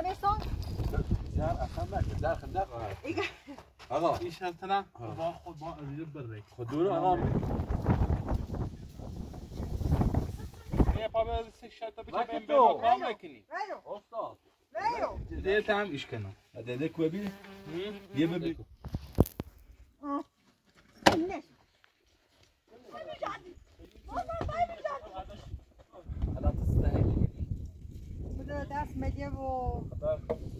نیستون؟ در اصلا نکن در خندق آقا این شرطنا با خود با بره خود دور آقا یه پا به سه شرطا بچه بین. بین کام نکنی استاد ایش کنم دده کو ببین یه ببین نیست حالا تستاهل بده دست میگه و بده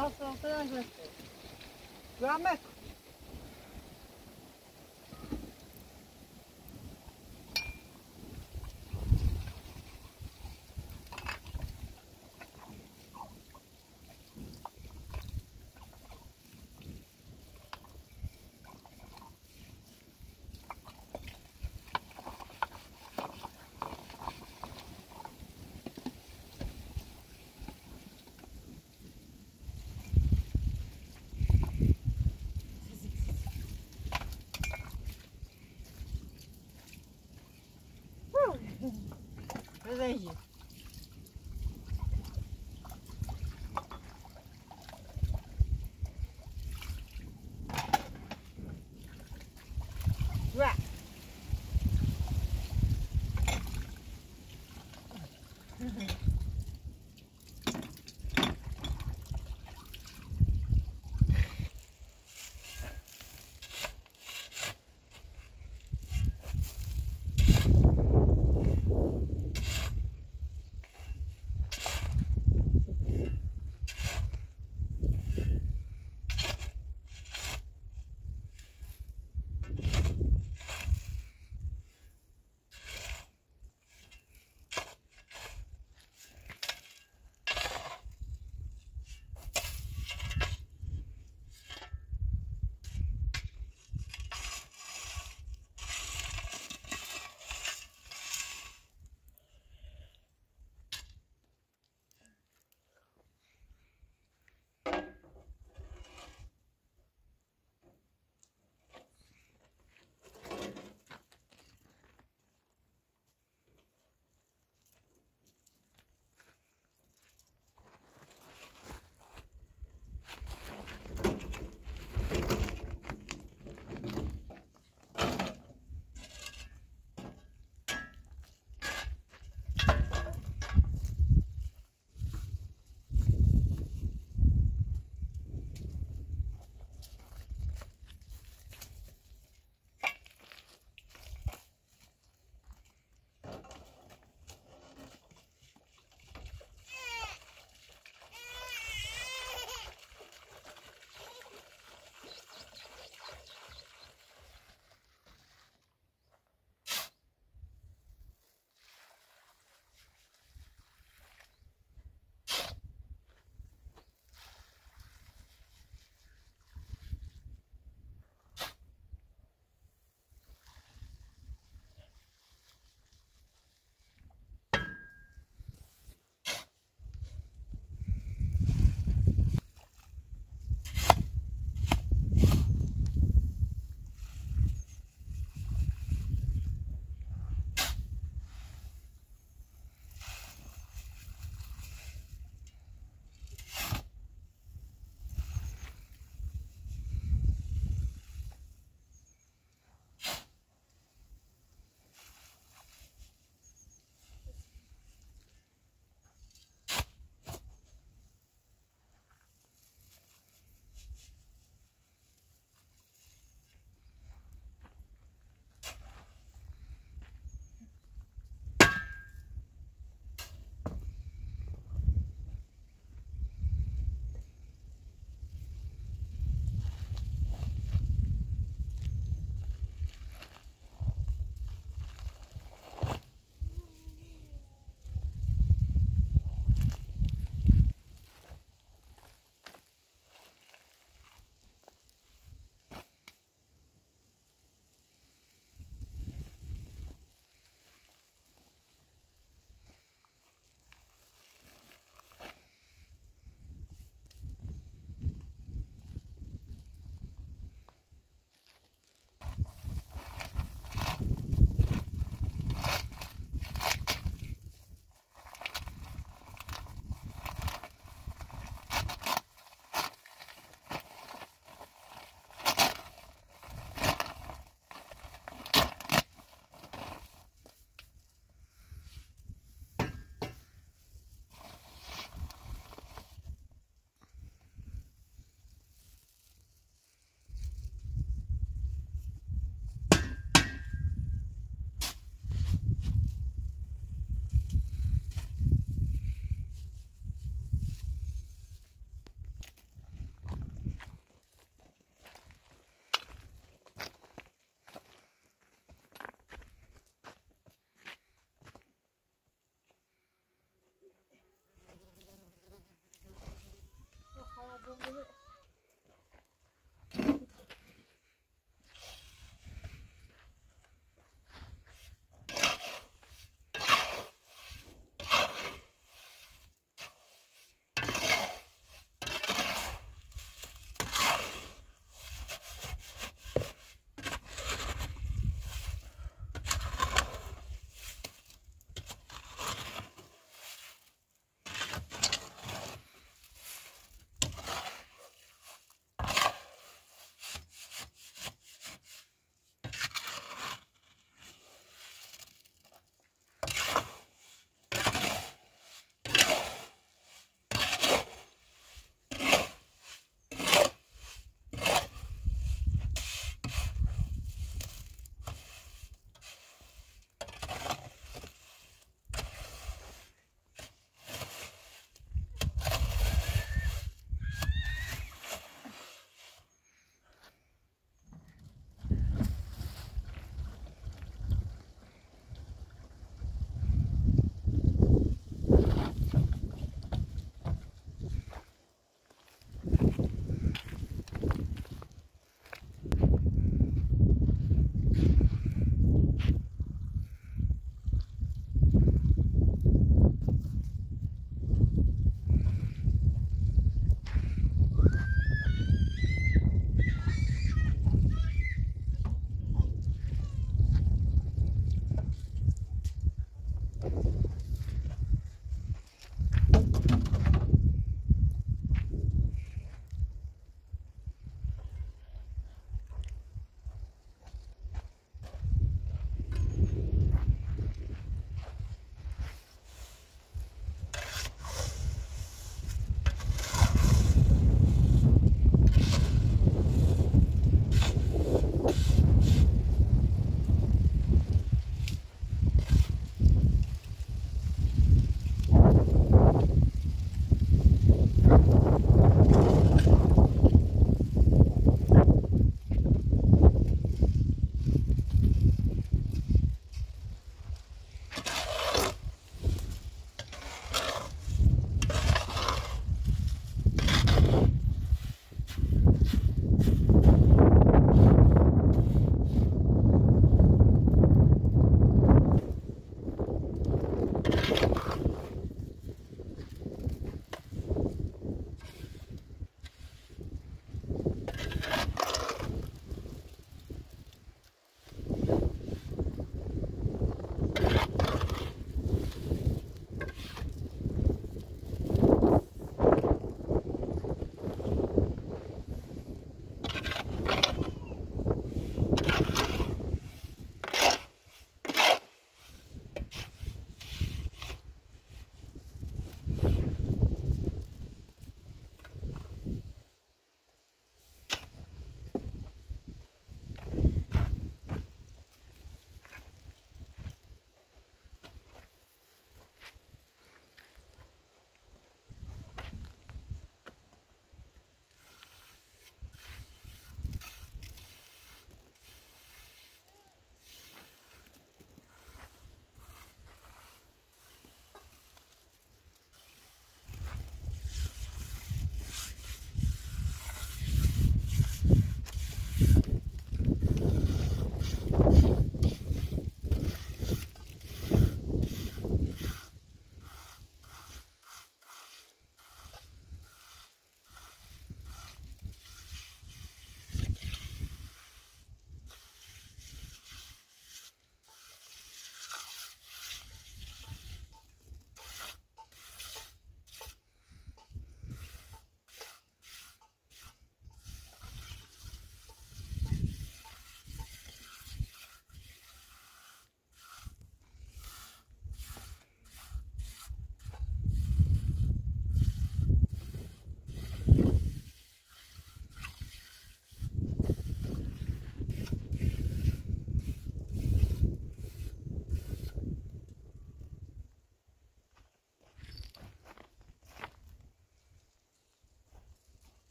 یه جایی که هستم дороги.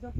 دو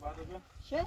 بعد به چه؟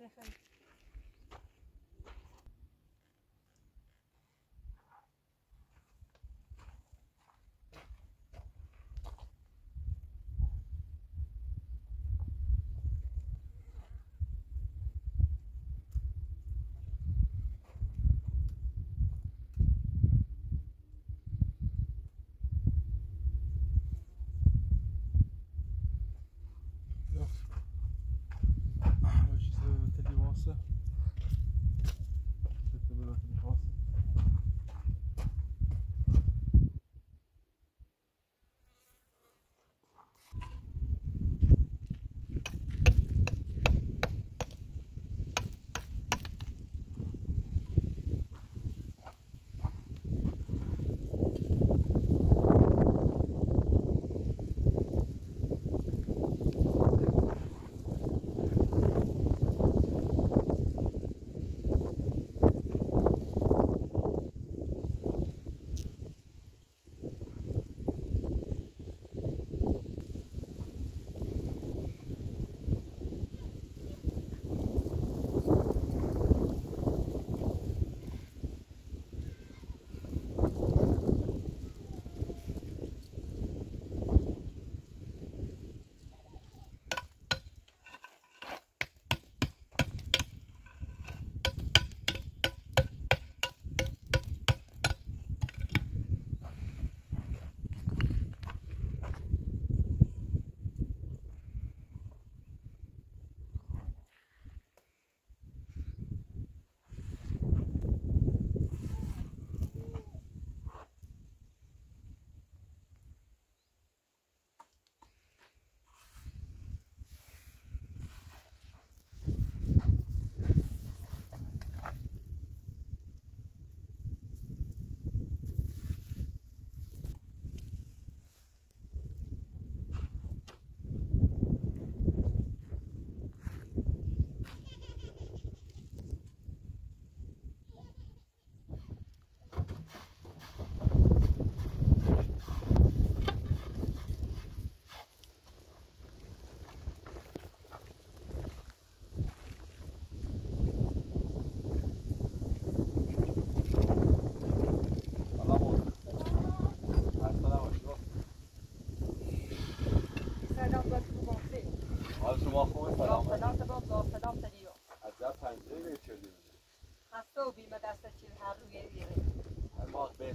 দেখেন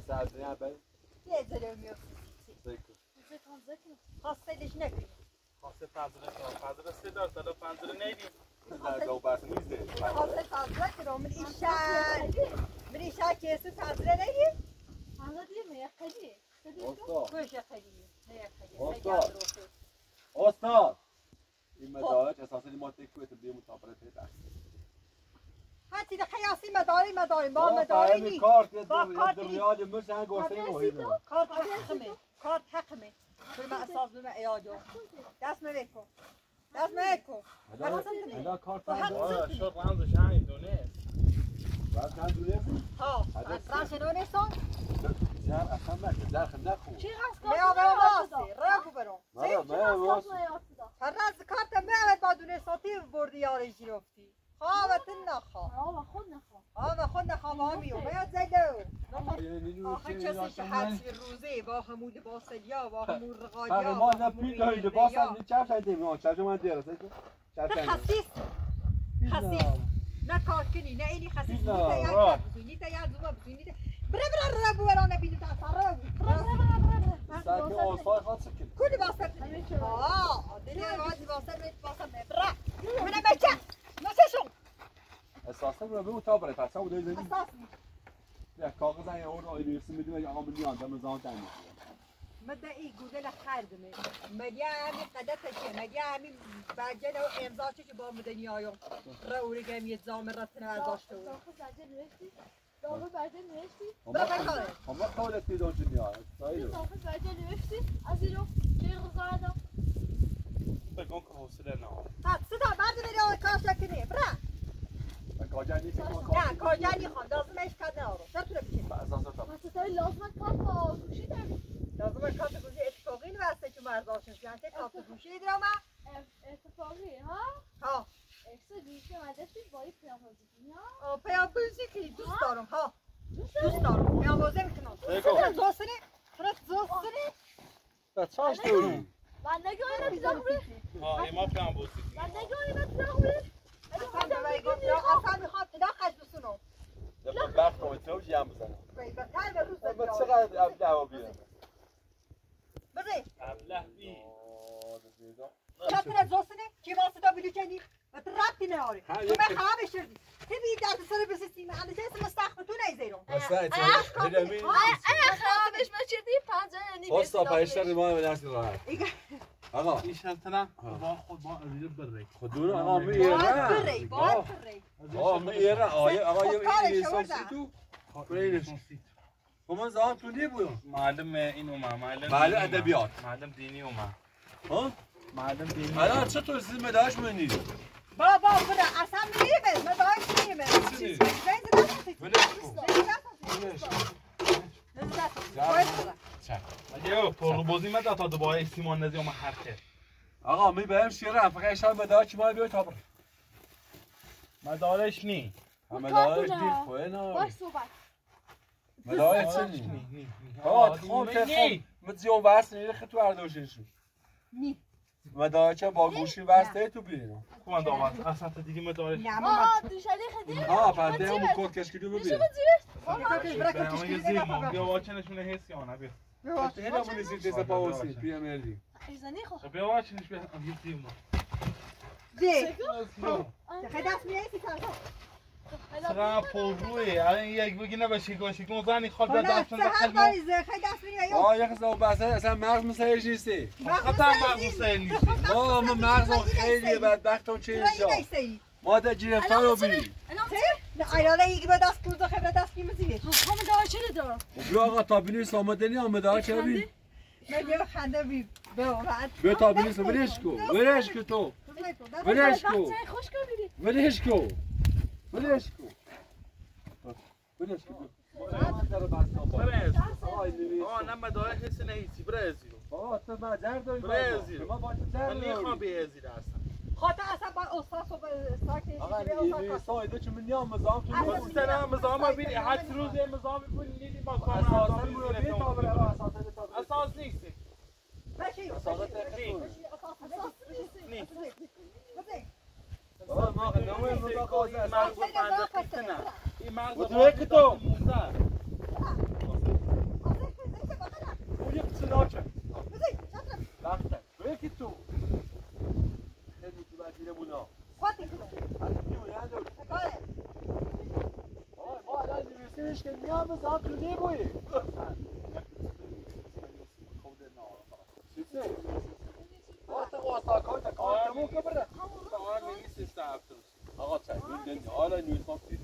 ما به سبزی هم به یه زره میفتی سیکو خواستش نکنی خواسته پنزره شما پنزره سه دار دادا پنزره نیدیم در دو بس نیزه خواست تازه کنم من ایشان من ایشان کسی تازه نگی استاد گوش خیلی نه خیلی استاد. استاد این مدارج اساسا ما تکویت خیاسی مداری مداری ما ما مداری نی کارت یه با کارت در ریاض مشن گوشه مهمه کارت حقمه. کارت حقمه. توی من اساس بیم ایاجو دست میکن دست میکن هدا کارت تو حق هم شد رمزش همین دونه. بعد هم دوله ها هدف راش نونستان زر اصلا نکن در خنده خون بیا بیا واسه رگو برم مرا مرا واس فرز کارت میاد با دونستاتی بردی یاری جیرفتی خوابت نخوا آه خود نخوام همی و باید زیدو آخه کسی که حدس روزه با همون لباس یا با همون رقایا فرق ما نه پیل داری لباس هم چپ شد دیمون چپ من سیکو چپ نه خسیس. خسیس. نه کار کنی نه اینی خسیس. نیتا راه. بزنی نیتا یک زوما بزنی نیتا بره بره ربو برانه بیدو تا سر ساعت آسفال خواهد سکن کلی واسه آه دلی واسه واسه میت واسه مبرا منه بچه. نسشون اساسا رو بگو تا بره پس. هم زنی اساس یا کاغذ این اون آیلی رسی می‌دونه یا آقا میان دم زان تنی مدة ايه جودة خردمه مديامي قدتك مديامي بعجله و امضاش که با مدنیا یوم رو رگم یه زام رتن ازاشته بود. برا بکاره اما قولت پیدون جنیا سایلو بگم که حوصله نه ها صدا بعد میره کاش کنی برا من کاجا نیست که ما نه کجانی خواهم لازمش کد نارو نتونه بکنی اساسا تا لازمه کات گوشی اتفاقی نوسته که مرزاشش یعنی کات گوشی درام ها؟ آه، پیام موزیکی دوست دارم ها. دوست دارم. پیام موزه می‌کنم بگو. فرات زوستنی فرات زوستنی چاش دوری ها ایما پیام بوسی اصلا به من گفت یا اصلا می‌خواد صدا خش بسونم دفعه برق رو تو جمع بزنم بی بتر به روز ما داری چقدر ابله و بیرم بزی ابله بی چطور زوستنی کی ما صدا بلو کنی و تو ها، تو یک- به خواب شدی تو بی دست سر بسیستی من انا جنس مستخدم تو نیزیرم. اصلا Posta pa ishte rimane me dersi rahat. آقا. ایش هستنا؟ با خود با ازیر بره خودون آقا می باید ایران بری باید بری آقا می ایران آقا آقا یه خب این. لیسانسی تو برینش کمان زمان تو نی بودم معلم این اومد معلم معلم. ادبیات. معلم دینی اومد. ها معلم دینی الان چطور سیز مداش منی بابا بره اصلا چی؟ کن زنز دست باید بره اگه پر بازی مد تا دوباره سیمان نزی اومد حرکت آقا می برم شیرم فقط ایشان مداش ما بیای تا بر مدارش نی مداش دی خواه نه مداش چه نی نی آقا خون که خون مدزیون وست نیره خطو اردوشنشون نی مداش با گوشی وسته تو بیرون. کمان داوست اصلا دیگه مدارش نه ماما ها پنده همون کود کشکیدو ببین. برای یه زیر ما بیا واچنشونه حسی آنه بیا. هینا مونی سی تیزا پاوسی پیا مردی بیا واچنش بیا یه زیر ما. دی خیلی دست میریسی چقدر پر روی الان یک بگی نه به شیکون شیکون زنی خواب خب داد ما داریزه خیلی دست میریسی آه یک حساب بسه اصلا مغز مسایش نیستی. خطر مغز نیستی. ما ما مغزم خیلی بدبختم چه اینجا. ما در گرفتار رو بینی نه ایراله یکی به دست کرده خیلی دست میمزیه بیا آقا تا بینی آمده نی آمده ها چه من یه خنده بی بیا تا بینی سو ولش کو ولش کو تو. ولش کو ولش کو ولش کو ولش کو برز آه نه مدارش حسی نیستی برزی رو آقا تو مجر داری برزی ما با تو من در نیخوام بیازی اصلا خاطر اصلا با استاد و ساکت آقا سایده چه من نیام مزام تو سلام مزام بینی هر روز یه مزام می‌کنی نیدی با کامل اساسا مربی تا تا بره اساس نیستی بشی نی بابا ما نمو امروز قاضی مرد و پنجه پیسه نه. این مرز و تو. که تو خیلی تو وزیر بونا ما الان نویسیمش که میام به زاد رو نیبوی واسه واسه کار کار تموم که بره آقا نیست استعفت آقا چای میدنی حالا نیوزان تیز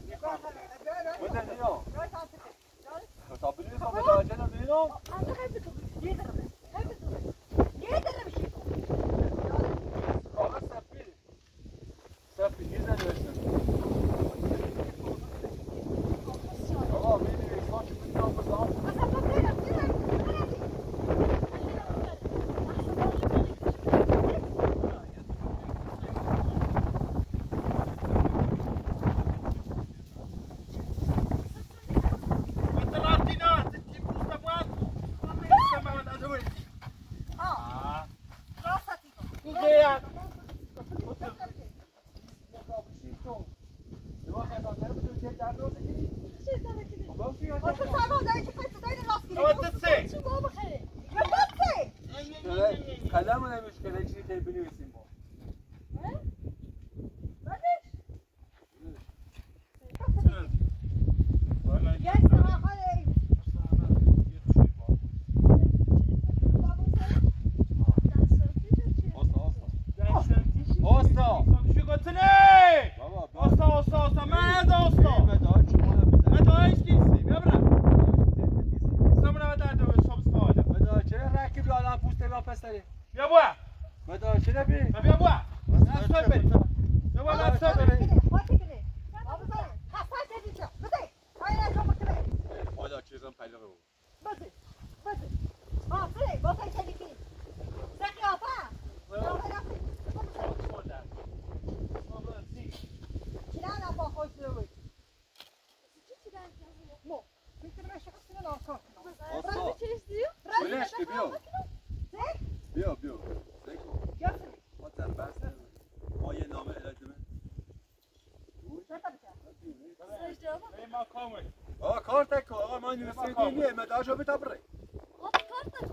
Ajo bit abri.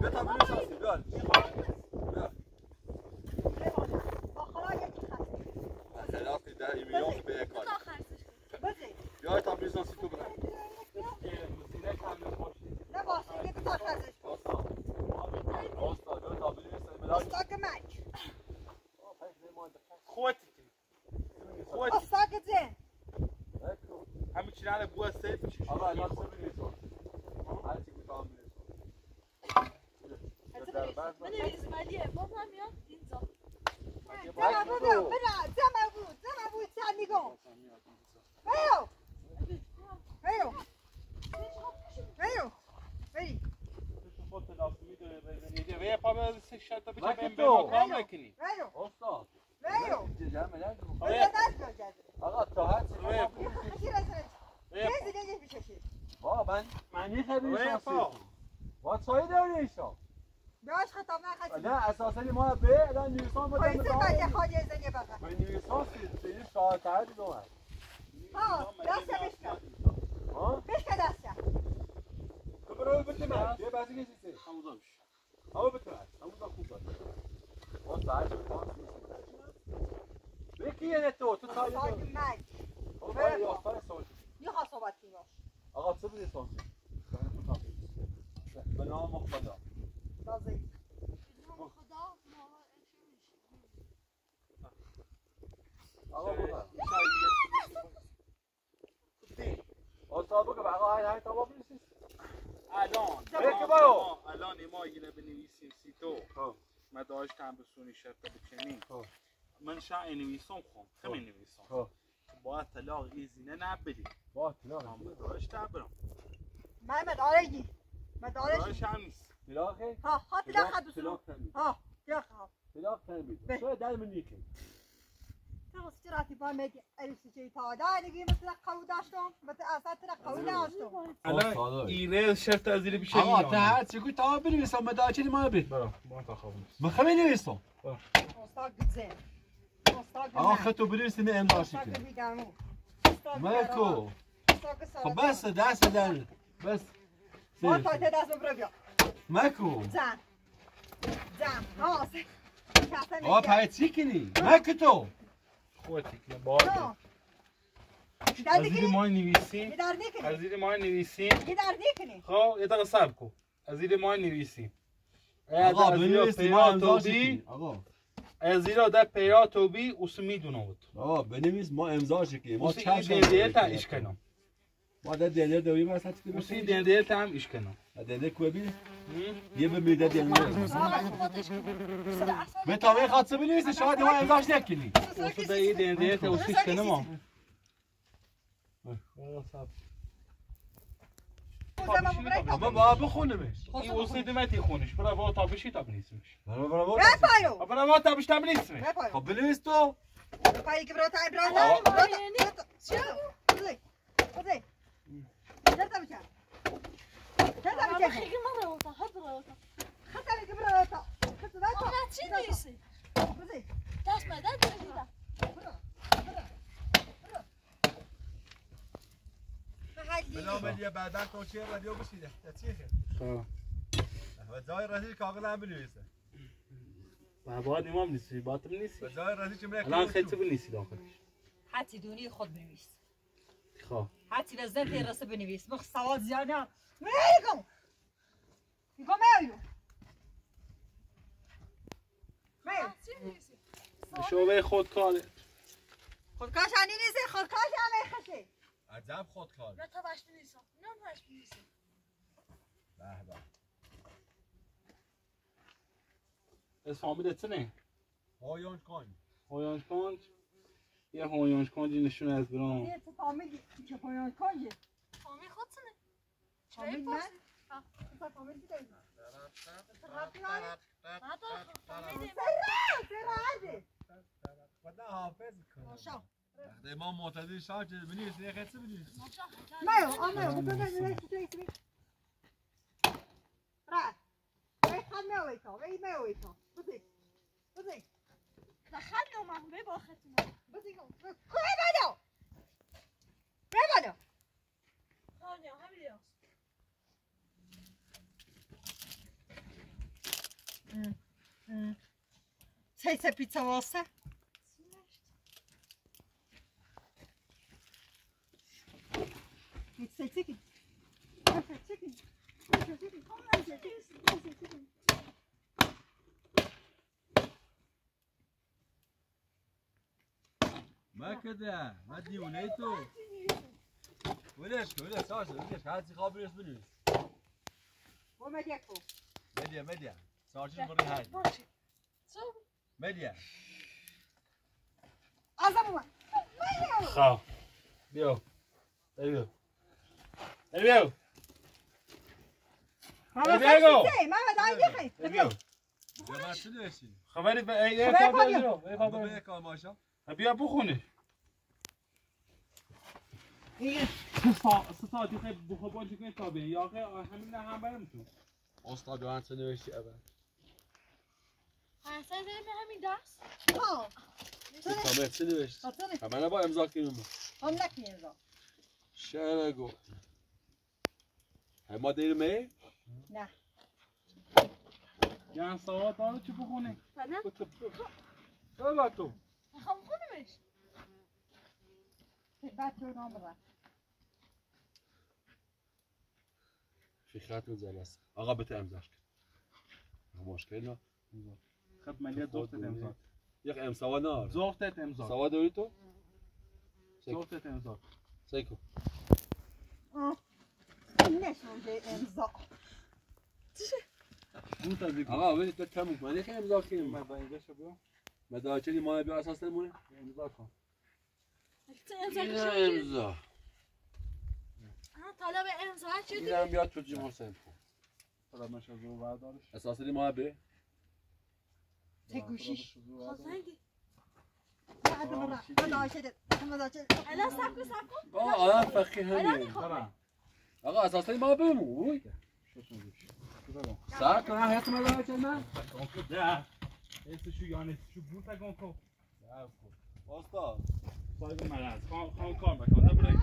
Bit abri sasi gel. ثلاثة دائمة يوم بأكل. يا تبريز نسي تبرع. لا باش يجي بتاخذش. وسطاك معك. خواتي. خواتي. وسطاك زين. عم تشيل على ابوها السيف. الله لا تسيبني. بقا های های تابا بریسیست الان. برو. ما- الان ما اینه بنویسیم سی تو خب. ما داشتم به سونی شرط بکنیم خب. من شاید نویسم خون همین نویسم خب. باید طلاق ایزینه نبدی با تلا من داشتم برم. محمد آرگی آرگی داشت هم نیست. تلاقه ها ها تلاخ خد ها تلاخ ها تلاق تنمید به. شو در من سرعتی با تا داشتم قو داشتم ایره شرط از زیر بیشه آقا تا هر چی گوی تا بنویسم ما بی برم ما تا خوابم من خمی نویسم استاد گزه آقا خطو امضا استاد شکل بیگمو ملکو خب بس دست در بس ما تا دست ببرو بیا مکو زن زن ها آقا پای خودتی که باید از زیر ماه نویسیم. از زیر ماه نویسیم. خب یه دقیقه سب کن. از زیر ماه نویسیم. آقا بنویسی ما امضا آقا. از زیر در پیرا توبی اوسو می‌دونه بود آقا بنویس ما امضا شکیم ما چشم دیده تا ایش کنم. ما در دیده دوی ما ساعت کنم اوسی دیده تا هم ایش کنم دیده کوی بی یه به میده دیده به تاوی خاطر بنویسی شاید ما امضاش نکنی اوسو دیده دیده تا اوسیش کنم اما با بخونمش این وسید متی خونش برا با تا بشی تا بنیسمش برا برا با بپایو برا با تا بش تا بنیسمش خب بنویس تو بپایی که برا تای برا تای چه بزی بزی جلتا بچه جلتا بچه خیلی مرة وطا حضرة وطا خطر که برا تا خطر تا أنا تشيني يسي بزی داس ما داس ما بنام یه بعدا کوچه رادیو بشیده چیه خب و جای رازی کاغذ هم بنویسه بعد امام نیستی باطم نیستی و جای رازی چه الان خیلی بنویسی داخلش حتی دونی خود بنویس خب حتی لذت رسه بنویس مخ سوال زیاده میگم میگم میگم شعبه خودکاره خودکاش انی نیست خودکاش همه خشه عجب خودکار لا تبعش بنيسا لا تبعش بنيسا به به اسم فامیلت نه هایانج کن هایانج کنج یه هایانج کنجی نشون از برام یه تو فامیلی که پایان کنجه فامیل خود سنه فامیل من تو فامیل دیگه خدا حافظ کن امام معتدی شاه چه بنویس یه خیلی بنویس مايو مايو بتقول لك شيء شيء را 해봐요. 해봐요. 하은이 응, 응. 세이세 피자 It's a chicken. It's a chicken. It's a chicken. Oh, it's chicken. It's a chicken. ما كده ما ديوني تو وليش وليش ساشا وليش هاتي خابر يس بنويس وما يكفو مديا مديا ساشا مري هاي مديا عظموا بیا جماعة شنو هالشي؟ خبری به. برو یه بابا خبر يا كان ماشا بیا بخونه. ساعتی خیلی بخوابان چکنی تا بین یا خیلی همین نه هم برم تو استاد شنو هالشي ابا هسه زي ما همين داس ها شنو هالشي؟ حطني اما انا بقى امضاء كلمه هم لك ينزل شرقو هاي ما دير مي نه. یعنی سواد داره چی بخونه فانا بابا تو خونمش بعد تو نام ببر. في خاتم جلس اغا بت امضاش مشكلة خد ملیت زوختت امضا؟ يا اخي ام سوا نار. زوختت امضا. سوا دويتو زوختت امضا. سيكو نشون ده امضا. اون تا دیگه اغا وين تتهم ما ليك امضاء كلمه من اینجا شو بیا. داچلی ما بیا اساس تمونه امضا کن امضاء انا طالب امضا شدي اینم بیاد تو جیم حسین خدا من شو زو بردارش. اساس ما به؟ تگوشیش خزنگي بعد مرة ما داشت ما داشت انا ساكو ساكو اه Esse şu yani şu burada kanka. Ya bu. Basta. Saygı melaz. Kan kan kan bak. Onda bırak.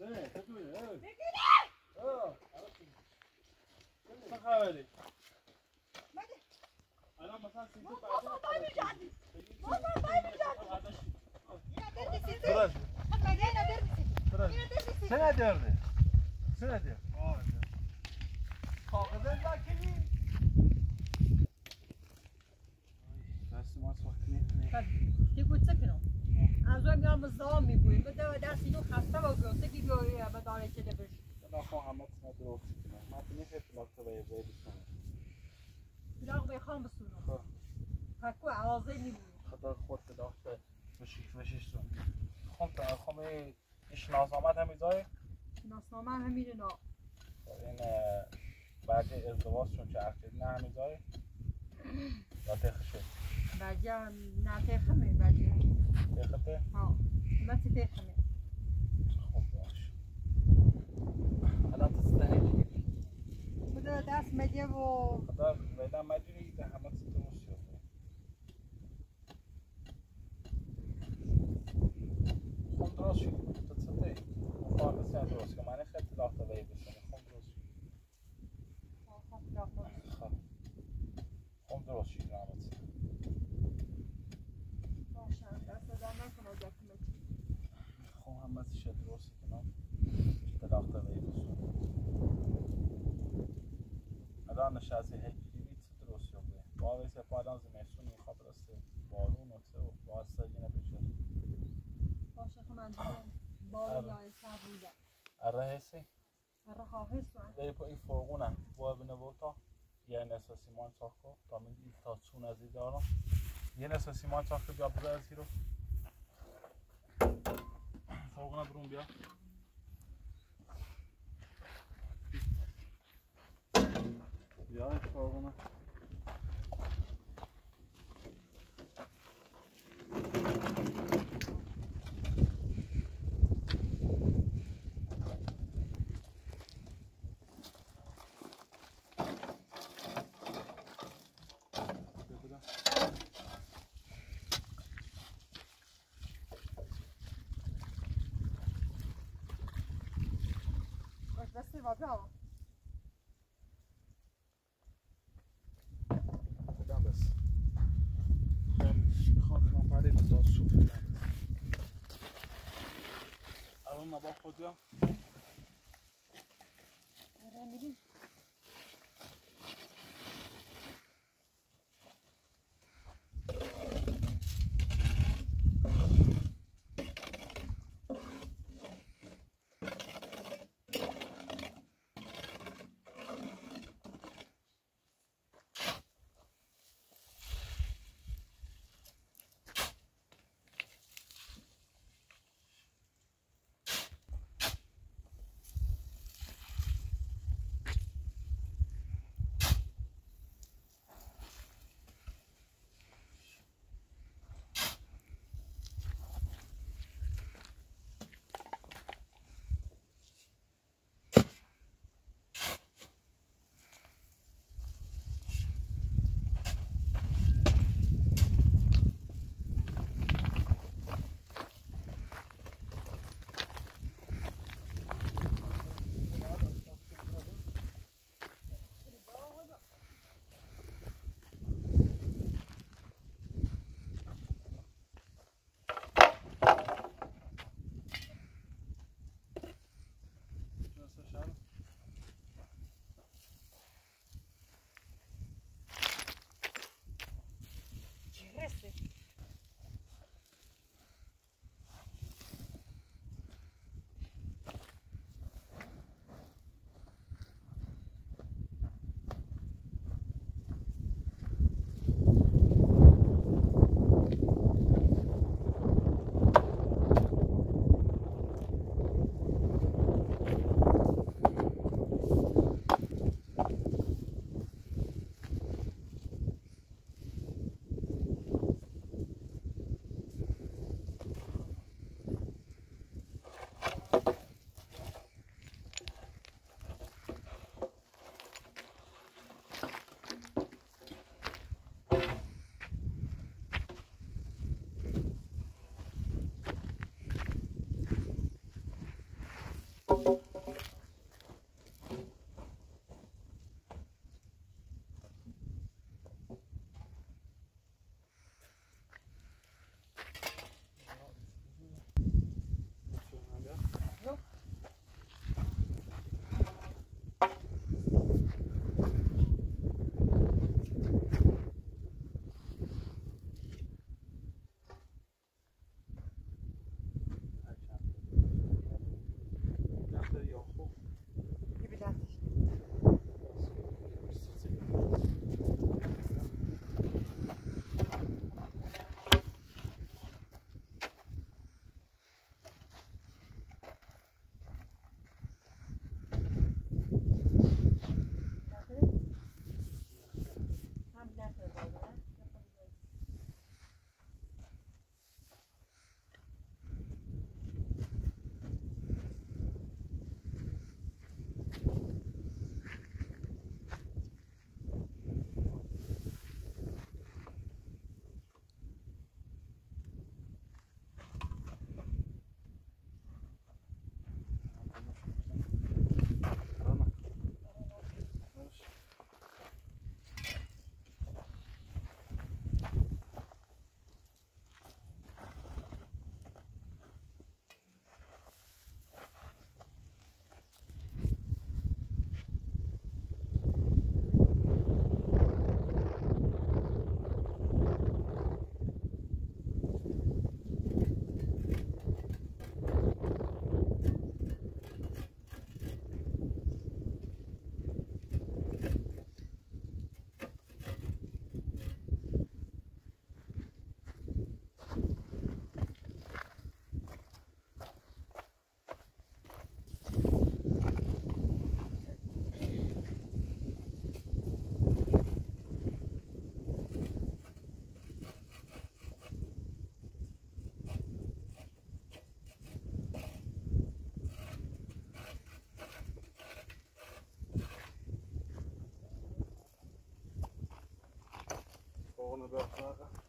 Ne? Takıyor. Ne? Ne? Ha. Ne haberi? الان مثلا سیستم بابا بای میجادی بابا بای میجادی اینا درد سیستم مگه اینا درد سیستم اینا درد سیستم سنه درد سنه درد لکنی دست ما سخت دی گوت سکنم از وقت میام زام میبویم بده و دست اینو خسته و که بیایی به من تو نیفه پلاک تو به یه بایی بسنم بیلاغ بیخوام بسونم خب. فکو عوازه میبویم خدا خود داشته بشیش بشیش سون تا ایش نازامت هم ایزای ناسنامه همینه نا این بعد ازدواج چون چه اکتیب نه هم ایزای یا تخشه بجه نه تخمه بجه تخته ها بس تخمه خب باش. الان تستهی بده دست مدیه و خدا ویدا مجونی ده همه درست شده خون درست شد. تصدی مخواه بسیار درست که من خیلی بایی بسیار خون درست شد خب همه چی خب همه چی شد درست که من لاخته بایی بسیار الان نشسته هیچی چی درست شده با ویسه پایدان زمستون می‌خواد رسته بارون و چه و باید سرگینه بشه باشه خب من دیدم بار یا سر بوده. اره هستی؟ اره خواهست من داری پا این فرغونه باید بینه بوتا یه نسا سیمان چاک کن تا من این تا چون از این دارم یه نسا سیمان چاک کن بیا بزر از رو فرغونه برون بیا بیا این فرغونه باش با بیا بدم بس می‌خوام پرده الان نبا خود یا اره میریم ঠিক আছে one of that.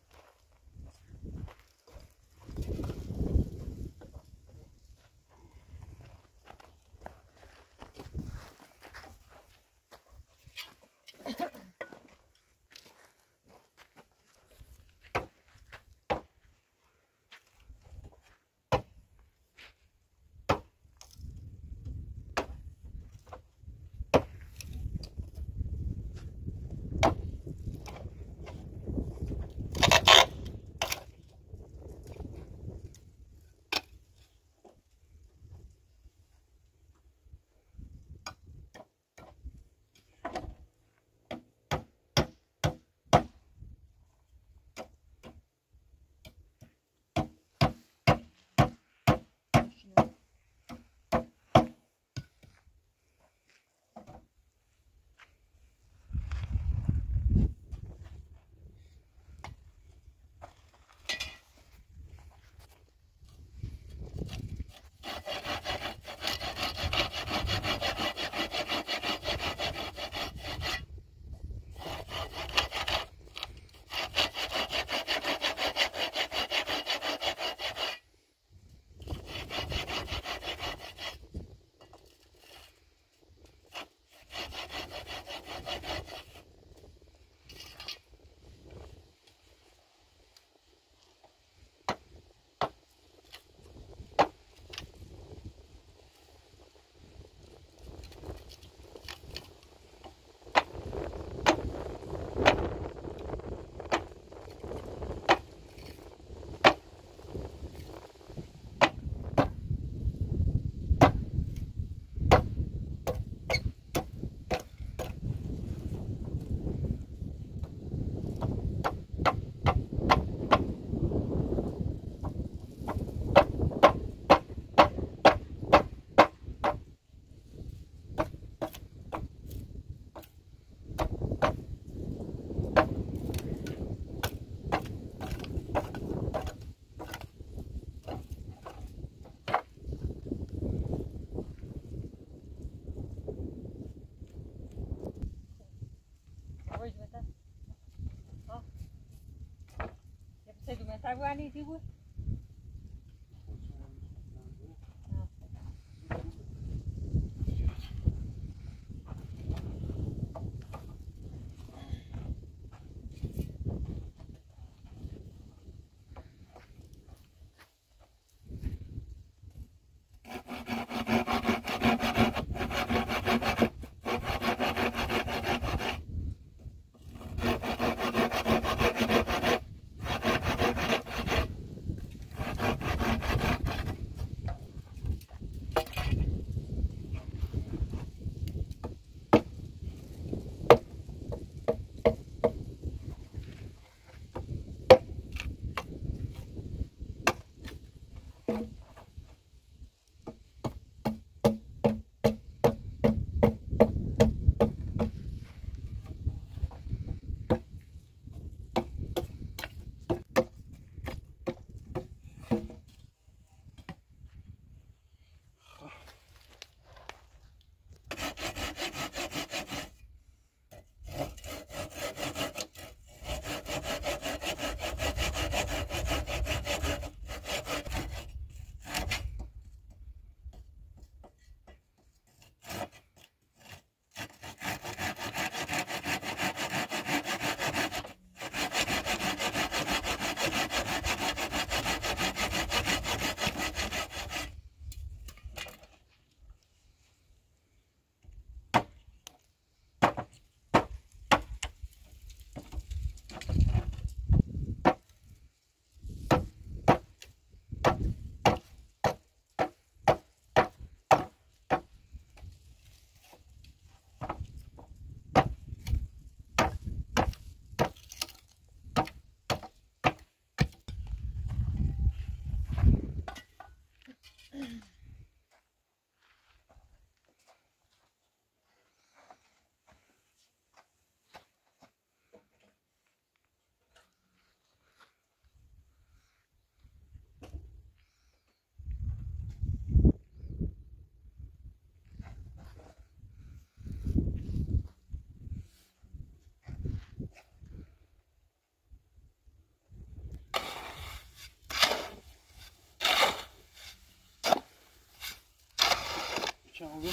他说：“你这个。” 여기